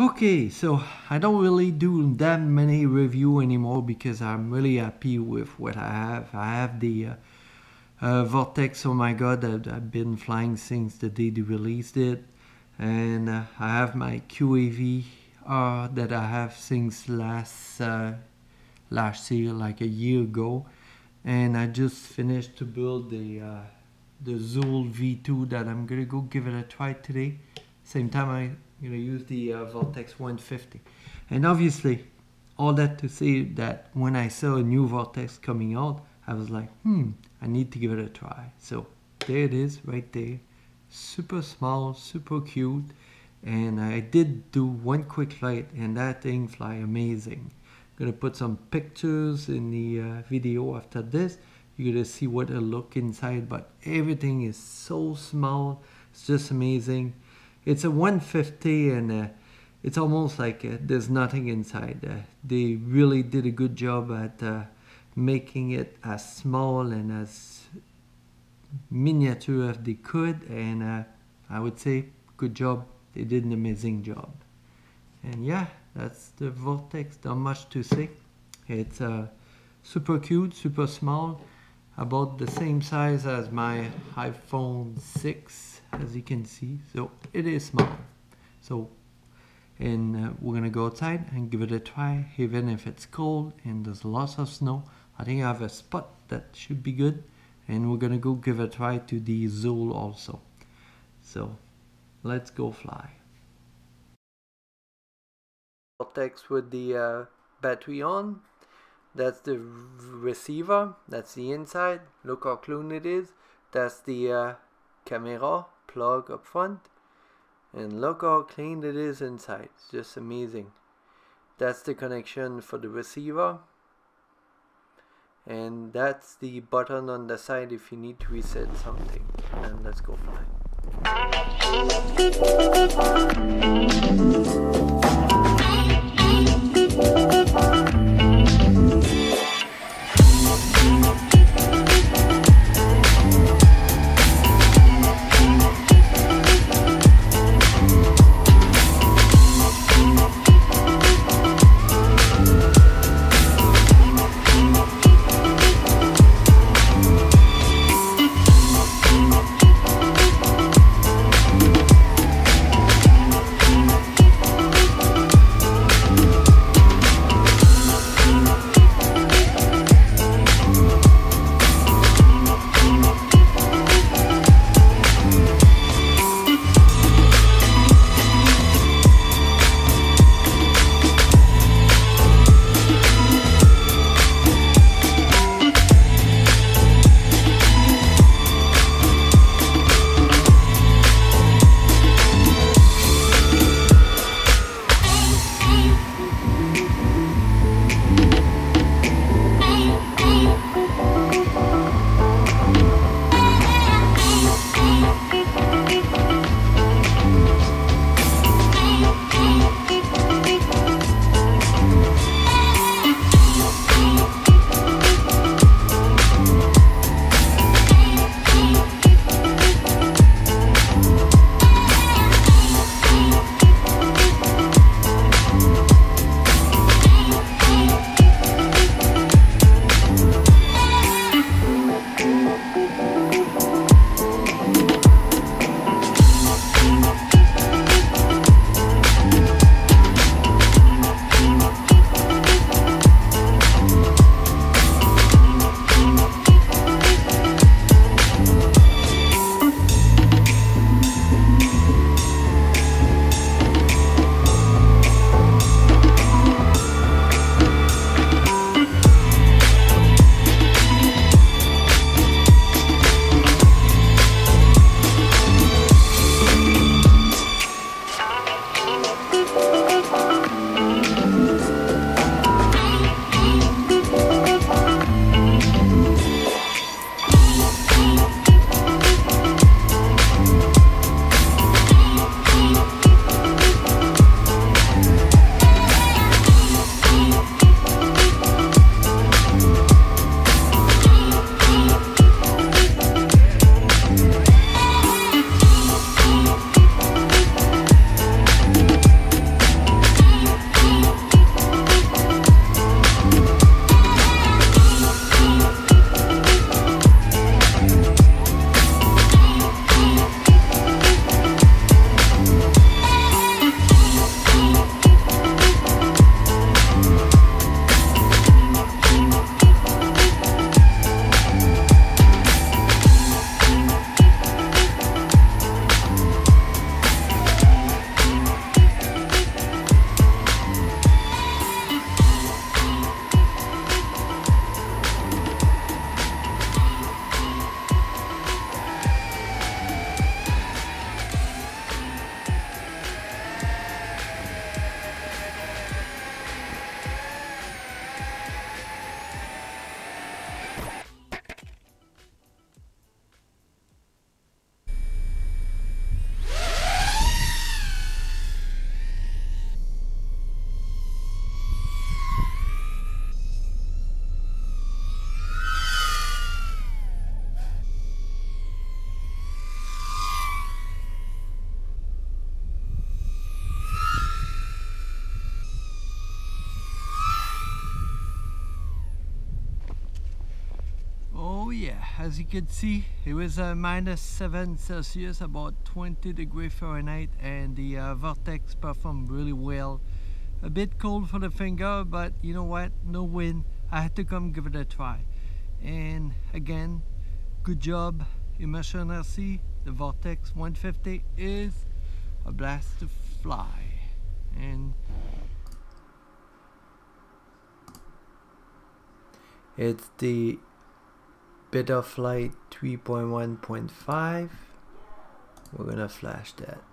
Okay, so I don't really do that many review anymore because I'm really happy with what I have. I have the uh, uh, Vortex, oh my god, I've, I've, been flying since the day they released it. And uh, I have my QAV uh, that I have since last, uh, last year, like a year ago. And I just finished to build the, uh, the Zool V2 that I'm gonna go give it a try today. Same time I'm gonna use the uh, Vortex 150. And obviously, all that to say that when I saw a new Vortex coming out, I was like, hmm, I need to give it a try. So there it is right there. Super small, super cute. And I did do one quick flight and that thing fly amazing. I'm gonna put some pictures in the uh, video after this. You're gonna see what it look inside, but everything is so small. It's just amazing. It's a 150 and uh, it's almost like uh, there's nothing inside. Uh, they really did a good job at uh, making it as small and as miniature as they could and uh, I would say good job. They did an amazing job. And yeah that's the Vortex. Not much to say. It's uh, super cute super small about the same size as my iPhone 6 as you can see. So it is small. So and uh, we're gonna go outside and give it a try even if it's cold and there's lots of snow. I think I have a spot that should be good and we're gonna go give a try to the Zool also. So let's go fly. Vortex with the uh, battery on that's the receiver. That's the inside. Look how clean it is. That's the uh, camera plug up front. And look how clean it is inside. It's just amazing. That's the connection for the receiver. And that's the button on the side if you need to reset something. And let's go fly. Thank as you can see it was uh, minus 7 Celsius about 20 degree Fahrenheit and the uh, vortex performed really well. A bit cold for the finger but you know what? No wind. I had to come give it a try. And again good job ImmersionRC the vortex 150 is a blast to fly. And it's the Betaflight 3.1.5 we're gonna flash that.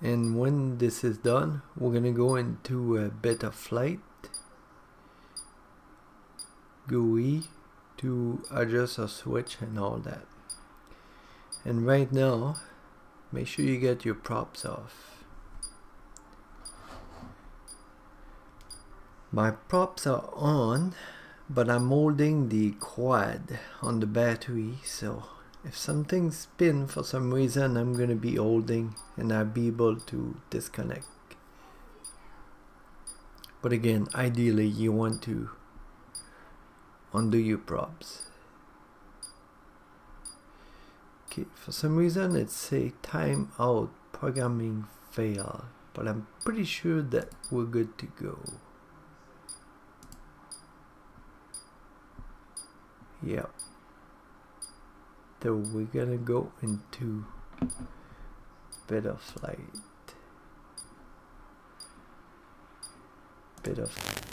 And when this is done we're gonna go into uh, a Betaflight GUI to adjust our switch and all that. And right now make sure you get your props off. My props are on but I'm holding the quad on the battery so if something spin for some reason I'm gonna be holding and I'll be able to disconnect. But again ideally you want to undo your props okay for some reason it say timeout programming fail but I'm pretty sure that we're good to go. Yep. So we're gonna go into bit of light. bit of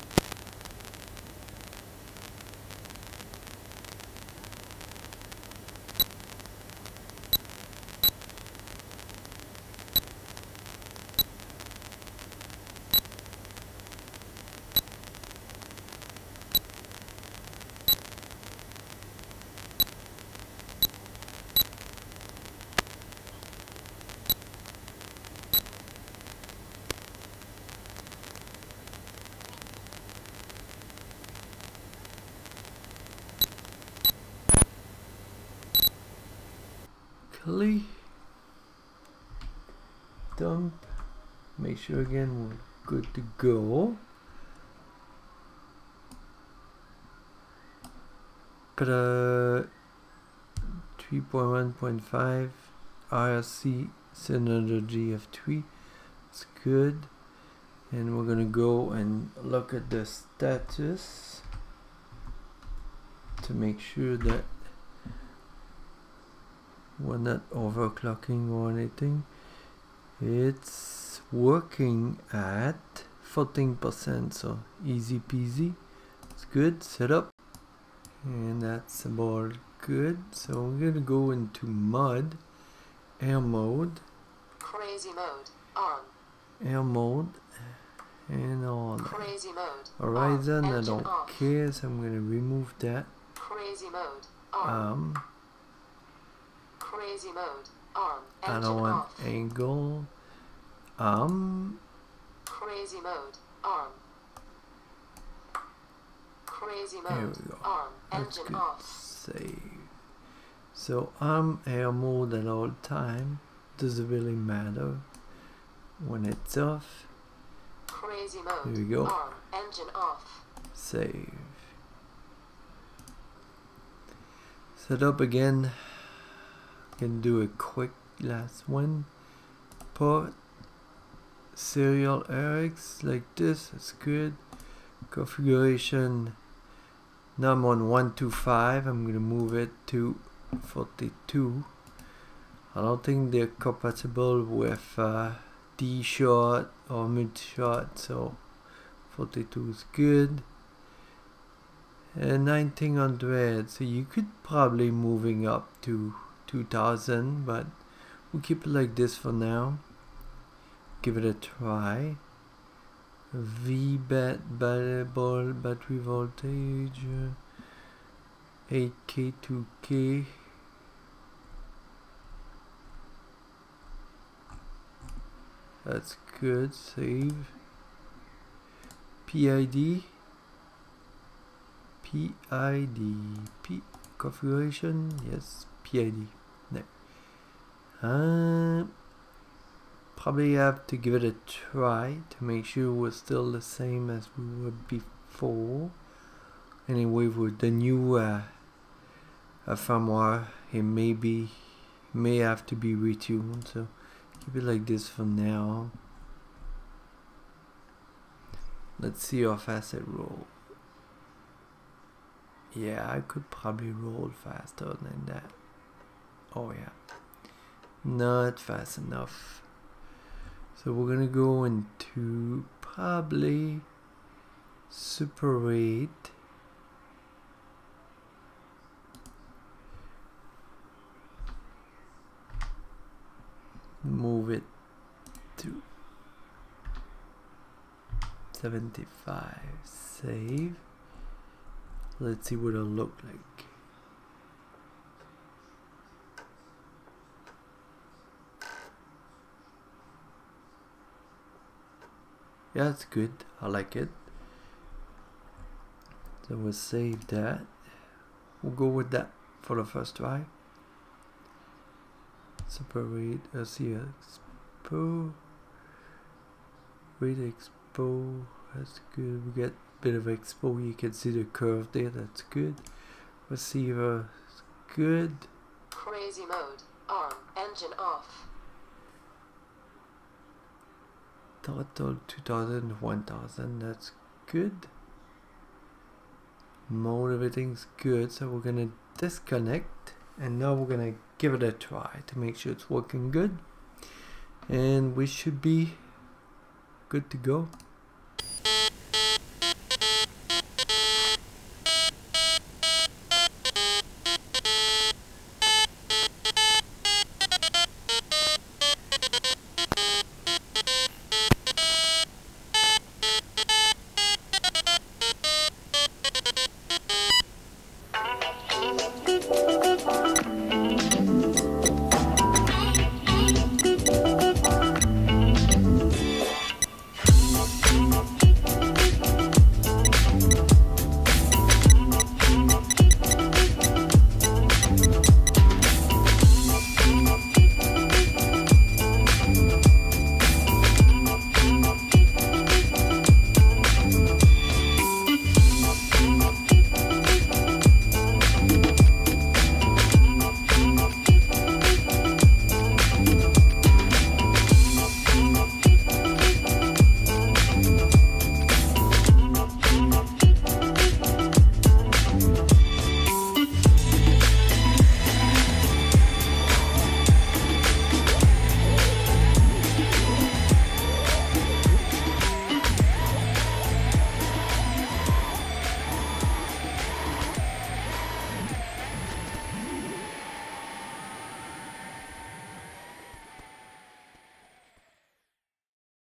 CLI dump make sure again we're good to go. But uh 3.1.5 RC synergy of 3 it's good. And we're gonna go and look at the status to make sure that we're not overclocking or anything it's working at 14% so easy peasy. It's good setup and that's about good. So we're gonna go into mud air mode. Crazy mode on. Air mode and that. crazy mode horizon on. I don't care so I'm gonna remove that. Crazy mode on. Um crazy mode um, on I don't want off angle um crazy mode on crazy Here mode we go. on That's engine good. off Save. So I'm air mode at all time. Doesn't really matter when it's off. crazy mode Here we go. on engine off Save. Set up again. Can do a quick last one. Port serial RX like this. That's good. Configuration. Now I'm on 125. I'm gonna move it to 42. I don't think they're compatible with uh, D shot or mid shot, so 42 is good. And 1900, so you could probably moving up to 2000, but we'll keep it like this for now. Give it a try. VBAT variable battery voltage, uh, 8K, 2K. That's good. Save. PID. PID. P configuration. Yes. PID. No. Uh, probably have to give it a try to make sure we're still the same as we were before. Anyway, with the new uh, firmware, it may be may have to be retuned. So keep it like this for now. Let's see how fast it rolls. Yeah, I could probably roll faster than that. Oh yeah. Not fast enough. So we're gonna go into probably Super Rate. Move it to 75. Save. Let's see what it'll look like. Yeah, it's good. I like it. So we'll save that. We'll go with that for the first try. Separate, uh, see, expo. Read expo. That's good. We get a bit of expo. You can see the curve there. That's good. Receiver, good. Crazy mode. Arm. Engine off. Total 2000, 1000. That's good. Mode, everything's good. So we're gonna disconnect, and now we're gonna give it a try to make sure it's working good. And we should be good to go.